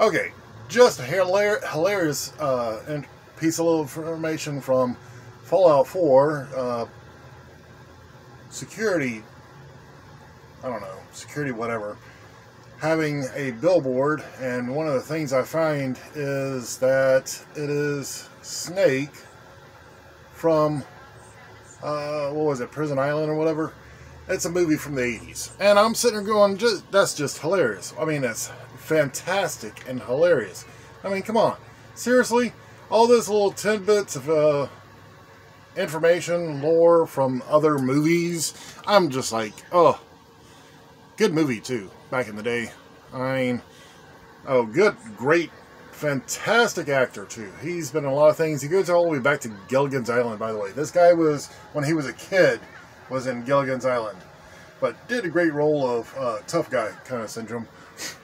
Okay, just a hilar- hilarious uh, piece of little information from Fallout 4. Uh, security, I don't know, security whatever, having a billboard, and one of the things I find is that it is Snake from, uh, what was it, Prison Island or whatever. It's a movie from the 80s. And I'm sitting there going, just, that's just hilarious. I mean, that's fantastic and hilarious. I mean, come on. Seriously? All those little tidbits of uh, information, lore from other movies. I'm just like, oh, good movie too, back in the day. I mean, oh, good, great, fantastic actor too. He's been in a lot of things. He goes all the way back to Gilligan's Island, by the way. This guy was, when he was a kid, was in Gilligan's Island, but did a great role of uh, tough guy kind of syndrome.